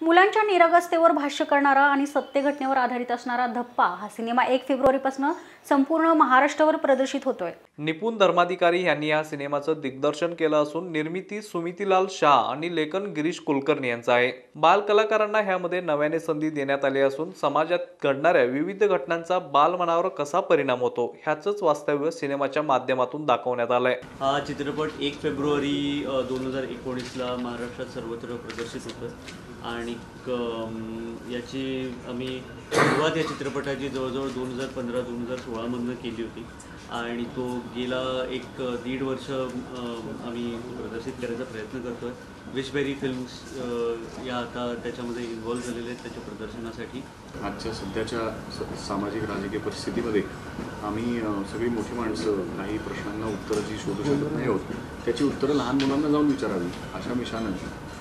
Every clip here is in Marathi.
मुलांच्या निरगसतेवर भाष्य करणारा आणि सत्य घटनेवर आधारित असणारा धप्पा हा सिनेमा एक फेब्रुवारीपासून संपूर्ण महाराष्ट्रावर प्रदर्शित होतोय. निपुण धर्माधिकारी यांनी या सिनेमाचं दिग्दर्शन केलं असून निर्मिती सुमितीलाल शाह आणि लेखन गिरीश कुलकर्णी यांचं आहे. बाल कलाकारांना ह्यामध्ये नव्याने संधी देण्यात आली असून समाजात घडणाऱ्या विविध घटनांचा बालमनावर कसा परिणाम होतो ह्याचंच वास्तव्य सिनेमाच्या माध्यमातून दाखवण्यात आलंय. हा चित्रपट एक फेब्रुवारी दोन हजार एकोणीसला महाराष्ट्रात सर्वत्र प्रदर्शित होतं आणि आणि याची आम्ही सुरुवात या चित्रपटाची जवळजवळ दोन हजार पंधरा दोन हजार सोळामधनं केली होती. आणि तो गेला एक दीड वर्ष आम्ही प्रदर्शित करायचा प्रयत्न करतो आहे विशबेरी फिल्म्स या आता त्याच्यामध्ये इन्व्हॉल्व झालेले आहेत त्याच्या प्रदर्शनासाठी. आजच्या सध्याच्या स- सामाजिक राजकीय परिस्थितीमध्ये आम्ही सगळी मोठी माणसं काही प्रश्नांना उत्तरं जी शोधू शकत नाही आहोत त्याची उत्तरं लहान मुलांना जाऊन विचारावी अशा मिशानं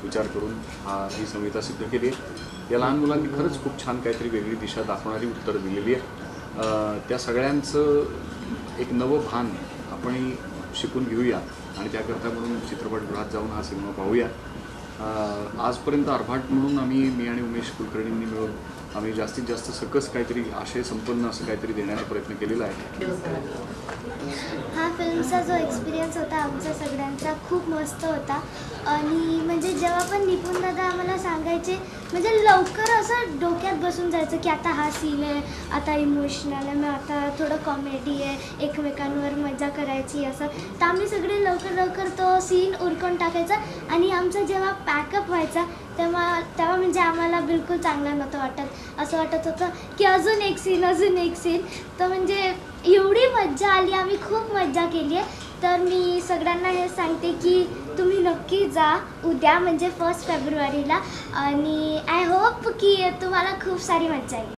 विचार करून हा ही संहिता सिद्ध केली आहे. या लहान मुलांनी खरंच खूप छान काहीतरी वेगळी दिशा दाखवणारी उत्तरं दिलेली आहे त्या सगळ्यांचं एक नवं भान आपण शिकून घेऊया आणि त्याकरता म्हणून चित्रपटगृहात जाऊन हा सिनेमा पाहूया. आजपर्यंत अर्भाट म्हणून आम्ही मी आणि उमेश कुलकर्णींनी मिळून आम्ही जास्तीत जास्त सकस काहीतरी आशय संपन्न असं काहीतरी देण्याचा प्रयत्न केलेला आहे. हा फिल्मचा जो एक्सपिरियन्स होता आमचा सगळ्यांचा खूप मस्त होता. आणि म्हणजे जेव्हा पण निपुण दादा आम्हाला करायचे. म्हणजे लवकर असं डोक्यात बसून जायचं की आता हा सीन आहे आता इमोशनल आहे मग आता थोडं कॉमेडी आहे एकमेकांवर मजा करायची असं. तर आम्ही सगळे लवकर लवकर तो सीन उरकून टाकायचा आणि आमचा जेव्हा पॅकअप व्हायचा तेव्हा तेव्हा म्हणजे आम्हाला बिलकुल चांगलं नव्हतं वाटत. असं वाटत होतं की अजून एक सीन अजून एक सीन तर म्हणजे एवढी मज्जा आली आम्ही खूप मज्जा केली आहे. तर मी सगळ्यांना हे सांगते की तुम्ही नक्की जा उद्या म्हणजे फर्स्ट फेब्रुवारीला आणि आय होप की तुम्हाला खूप सारी मज्जा येईल.